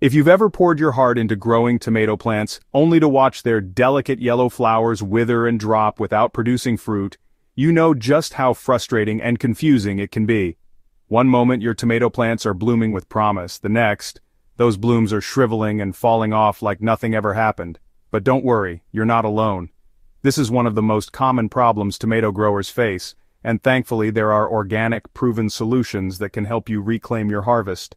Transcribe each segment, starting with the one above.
If you've ever poured your heart into growing tomato plants, only to watch their delicate yellow flowers wither and drop without producing fruit, you know just how frustrating and confusing it can be. One moment your tomato plants are blooming with promise, the next, those blooms are shriveling and falling off like nothing ever happened. But don't worry, you're not alone. This is one of the most common problems tomato growers face, and thankfully there are organic, proven solutions that can help you reclaim your harvest.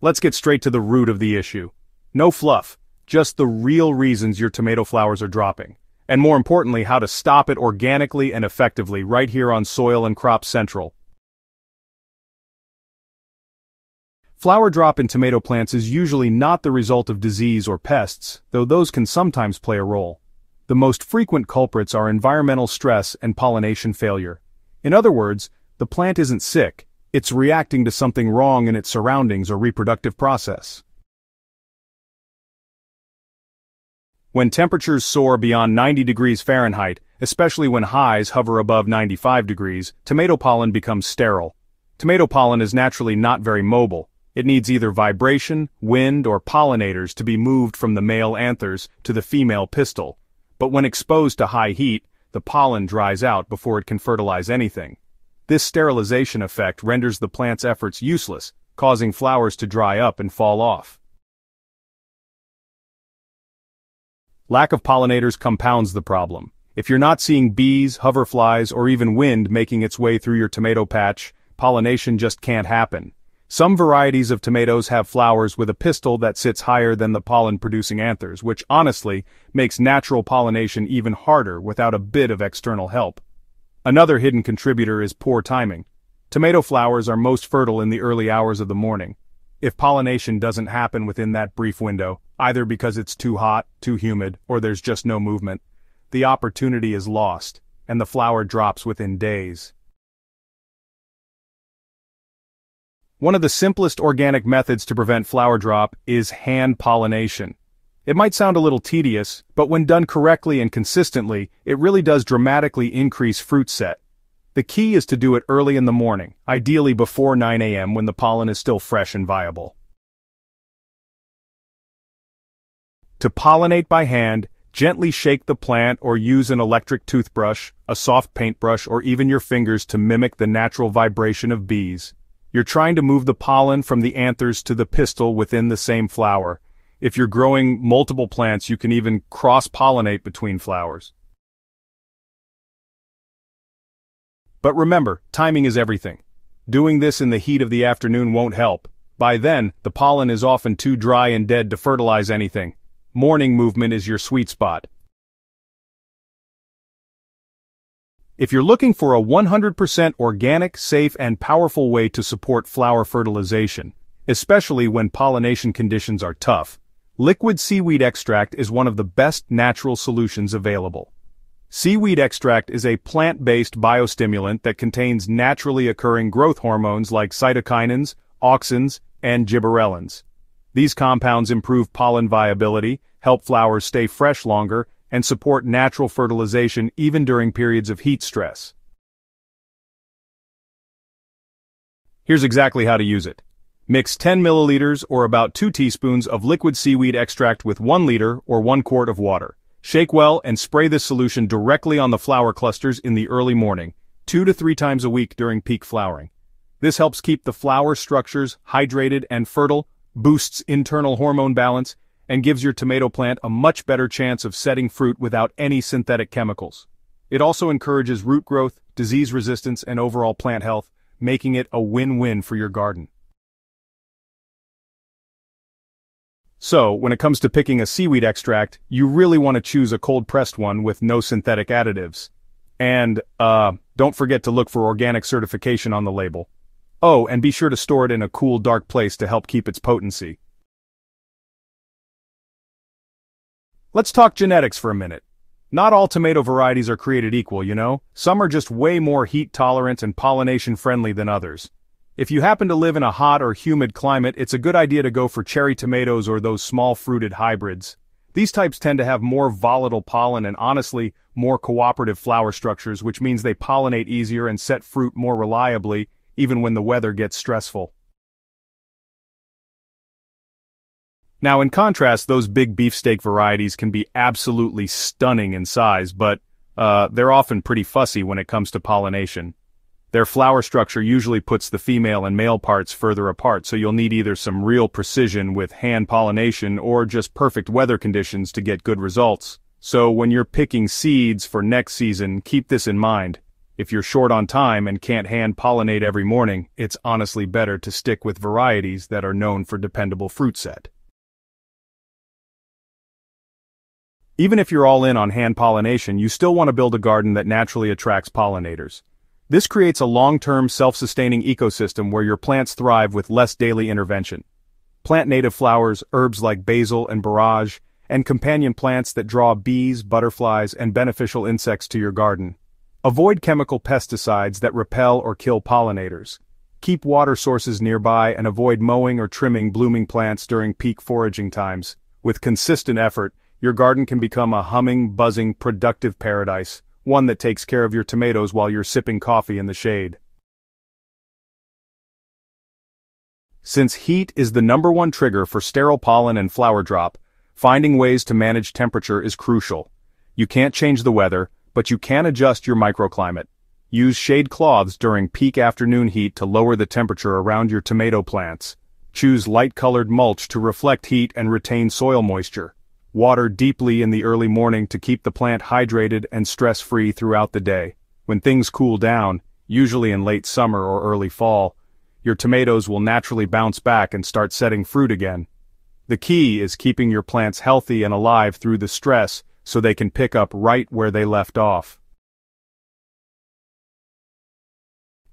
Let's get straight to the root of the issue. No fluff, just the real reasons your tomato flowers are dropping. And more importantly, how to stop it organically and effectively right here on Soil and Crops Central. Flower drop in tomato plants is usually not the result of disease or pests, though those can sometimes play a role. The most frequent culprits are environmental stress and pollination failure. In other words, the plant isn't sick, it's reacting to something wrong in its surroundings or reproductive process. When temperatures soar beyond 90 degrees Fahrenheit, especially when highs hover above 95 degrees, tomato pollen becomes sterile. Tomato pollen is naturally not very mobile. It needs either vibration, wind, or pollinators to be moved from the male anthers to the female pistil. But when exposed to high heat, the pollen dries out before it can fertilize anything. This sterilization effect renders the plant's efforts useless, causing flowers to dry up and fall off. Lack of pollinators compounds the problem. If you're not seeing bees, hoverflies, or even wind making its way through your tomato patch, pollination just can't happen. Some varieties of tomatoes have flowers with a pistil that sits higher than the pollen-producing anthers, which honestly makes natural pollination even harder without a bit of external help. Another hidden contributor is poor timing. Tomato flowers are most fertile in the early hours of the morning. If pollination doesn't happen within that brief window, either because it's too hot, too humid, or there's just no movement, the opportunity is lost, and the flower drops within days. One of the simplest organic methods to prevent flower drop is hand pollination. It might sound a little tedious, but when done correctly and consistently, it really does dramatically increase fruit set. The key is to do it early in the morning, ideally before 9 a.m. when the pollen is still fresh and viable. To pollinate by hand, gently shake the plant or use an electric toothbrush, a soft paintbrush or even your fingers to mimic the natural vibration of bees. You're trying to move the pollen from the anthers to the pistil within the same flower, if you're growing multiple plants, you can even cross-pollinate between flowers. But remember, timing is everything. Doing this in the heat of the afternoon won't help. By then, the pollen is often too dry and dead to fertilize anything. Morning movement is your sweet spot. If you're looking for a 100% organic, safe, and powerful way to support flower fertilization, especially when pollination conditions are tough, Liquid seaweed extract is one of the best natural solutions available. Seaweed extract is a plant-based biostimulant that contains naturally occurring growth hormones like cytokinins, auxins, and gibberellins. These compounds improve pollen viability, help flowers stay fresh longer, and support natural fertilization even during periods of heat stress. Here's exactly how to use it. Mix 10 milliliters or about 2 teaspoons of liquid seaweed extract with 1 liter or 1 quart of water. Shake well and spray this solution directly on the flower clusters in the early morning, 2 to 3 times a week during peak flowering. This helps keep the flower structures hydrated and fertile, boosts internal hormone balance, and gives your tomato plant a much better chance of setting fruit without any synthetic chemicals. It also encourages root growth, disease resistance, and overall plant health, making it a win-win for your garden. So, when it comes to picking a seaweed extract, you really want to choose a cold-pressed one with no synthetic additives. And, uh, don't forget to look for organic certification on the label. Oh, and be sure to store it in a cool dark place to help keep its potency. Let's talk genetics for a minute. Not all tomato varieties are created equal, you know? Some are just way more heat tolerant and pollination friendly than others. If you happen to live in a hot or humid climate, it's a good idea to go for cherry tomatoes or those small fruited hybrids. These types tend to have more volatile pollen and honestly, more cooperative flower structures which means they pollinate easier and set fruit more reliably, even when the weather gets stressful. Now in contrast, those big beefsteak varieties can be absolutely stunning in size, but uh, they're often pretty fussy when it comes to pollination. Their flower structure usually puts the female and male parts further apart so you'll need either some real precision with hand pollination or just perfect weather conditions to get good results. So when you're picking seeds for next season, keep this in mind. If you're short on time and can't hand pollinate every morning, it's honestly better to stick with varieties that are known for dependable fruit set. Even if you're all in on hand pollination, you still want to build a garden that naturally attracts pollinators. This creates a long-term self-sustaining ecosystem where your plants thrive with less daily intervention. Plant native flowers, herbs like basil and borage, and companion plants that draw bees, butterflies, and beneficial insects to your garden. Avoid chemical pesticides that repel or kill pollinators. Keep water sources nearby and avoid mowing or trimming blooming plants during peak foraging times. With consistent effort, your garden can become a humming, buzzing, productive paradise, one that takes care of your tomatoes while you're sipping coffee in the shade. Since heat is the number one trigger for sterile pollen and flower drop, finding ways to manage temperature is crucial. You can't change the weather, but you can adjust your microclimate. Use shade cloths during peak afternoon heat to lower the temperature around your tomato plants. Choose light-colored mulch to reflect heat and retain soil moisture. Water deeply in the early morning to keep the plant hydrated and stress-free throughout the day. When things cool down, usually in late summer or early fall, your tomatoes will naturally bounce back and start setting fruit again. The key is keeping your plants healthy and alive through the stress so they can pick up right where they left off.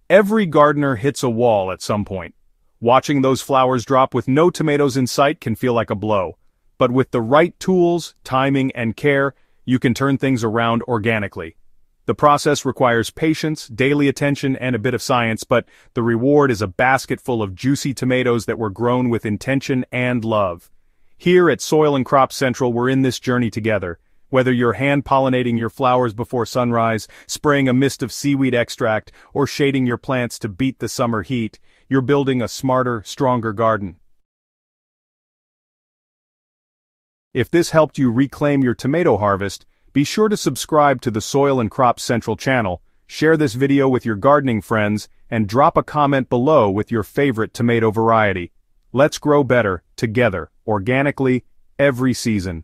Every gardener hits a wall at some point. Watching those flowers drop with no tomatoes in sight can feel like a blow. But with the right tools, timing, and care, you can turn things around organically. The process requires patience, daily attention, and a bit of science, but the reward is a basket full of juicy tomatoes that were grown with intention and love. Here at Soil and Crops Central we're in this journey together, whether you're hand-pollinating your flowers before sunrise, spraying a mist of seaweed extract, or shading your plants to beat the summer heat, you're building a smarter, stronger garden. If this helped you reclaim your tomato harvest, be sure to subscribe to the Soil and Crops Central channel, share this video with your gardening friends, and drop a comment below with your favorite tomato variety. Let's grow better, together, organically, every season.